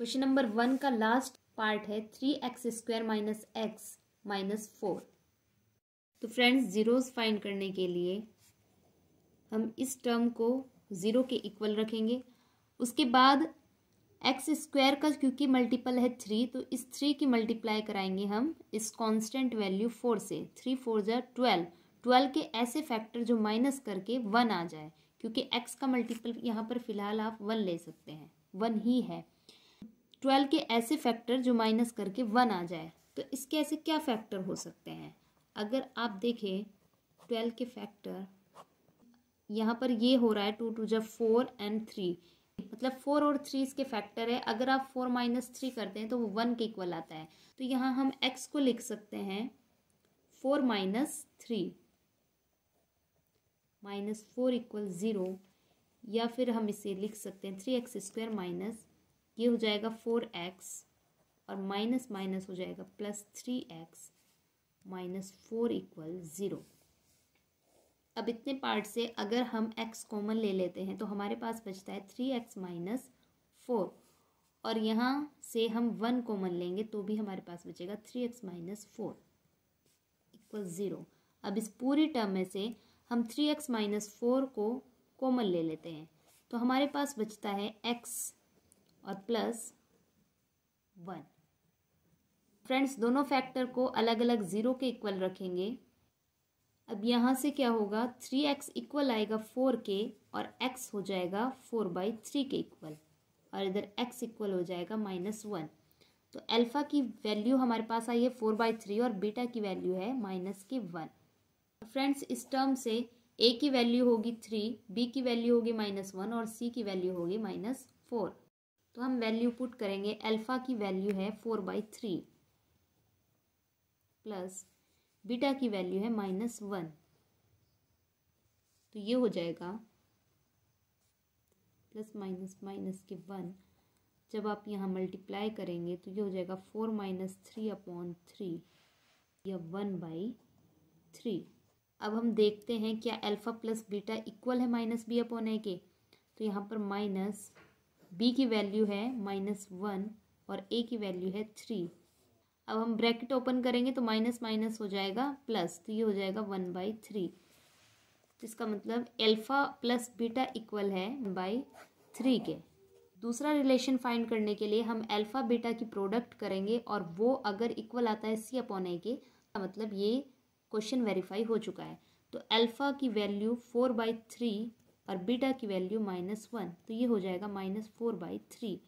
Question number one का last part है three x square minus x minus four तो friends zeros find करने के लिए हम इस टर्म को ज़ीरो के इक्वल रखेंगे। उसके बाद एक्स स्क्वायर का क्योंकि मल्टीपल है थ्री तो इस थ्री की मल्टीप्लाई कराएँगे हम इस कांस्टेंट वैल्यू फोर से। थ्री फोर ज़ा ट्वेल्व ट्वेल्व के ऐसे फैक्टर जो माइनस करके वन आ जाए, क्योंकि एक्स का मल्टीपल यहाँ पर फ़िलहाल आप वन ले सकते हैं। वन ही है। ट्वेल्व के ऐसे फैक्टर जो माइनस करके वन आ जाए तो इसके ऐसे क्या फैक्टर हो सकते हैं? अगर आप देखें, ट्वेल्व के फैक्टर, यहाँ पर ये हो रहा है टू टू जब फोर एंड थ्री मतलब फोर और थ्री इसके फैक्टर है। अगर आप फोर माइनस थ्री करते हैं तो वो वन के इक्वल आता है। तो यहाँ हम एक्स को लिख सकते हैं, four minus three, minus four equal zero, या फिर हम इसे लिख सकते हैं थ्री एक्स स्क्वायर माइनस ये हो जाएगा फोर एक्स और माइनस माइनस हो जाएगा plus three x minus four equal zero. अब इतने पार्ट से अगर हम x कॉमन ले लेते हैं तो हमारे पास बचता है थ्री एक्स माइनस फोर। और यहाँ से हम वन कॉमन लेंगे तो भी हमारे पास बचेगा three x minus four equal zero. अब इस पूरी टर्म में से हम थ्री एक्स माइनस फोर को कॉमन ले लेते हैं। तो हमारे पास बचता है x और प्लस वन फ्रेंड्स दोनों फैक्टर को अलग अलग ज़ीरो के इक्वल रखेंगे। अब यहाँ से क्या होगा? थ्री एक्स इक्वल आएगा फोर के और एक्स हो जाएगा फोर बाई थ्री के इक्वल और इधर एक्स इक्वल हो जाएगा माइनस वन तो अल्फ़ा की वैल्यू हमारे पास आई है फोर बाई थ्री और बीटा की वैल्यू है माइनस की वन फ्रेंड्स इस टर्म से ए की वैल्यू होगी थ्री बी की वैल्यू होगी माइनस वन और सी की वैल्यू होगी माइनस फोर तो हम वैल्यू पुट करेंगे अल्फ़ा की वैल्यू है four by three plus beta की वैल्यू है माइनस वन तो ये हो जाएगा प्लस माइनस माइनस के वन जब आप यहाँ मल्टीप्लाई करेंगे तो ये हो जाएगा four minus three upon three या वन बाई थ्री अब हम देखते हैं क्या अल्फ़ा प्लस बीटा इक्वल है माइनस बी अपॉन ए के. तो यहाँ पर माइनस बी की वैल्यू है माइनस वन और ए की वैल्यू है थ्री अब हम ब्रैकेट ओपन करेंगे तो माइनस माइनस हो जाएगा प्लस तो ये हो जाएगा वन बाई थ्री तो इसका मतलब एल्फ़ा प्लस बीटा इक्वल है बाई थ्री के. दूसरा रिलेशन फाइंड करने के लिए हम अल्फ़ा बीटा की प्रोडक्ट करेंगे और वो अगर इक्वल आता है सी अपॉन ए के मतलब ये क्वेश्चन वेरीफाई हो चुका है. तो अल्फ़ा की वैल्यू फोर बाई थ्री और बीटा की वैल्यू माइनस वन तो ये हो जाएगा माइनस फोर बाई थ्री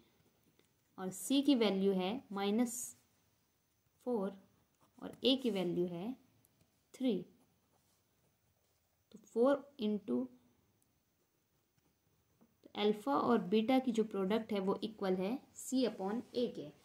और सी की वैल्यू है माइनस फोर और ए की वैल्यू है थ्री तो फोर इंटू तो अल्फ़ा और बीटा की जो प्रोडक्ट है वो इक्वल है सी अपॉन ए के.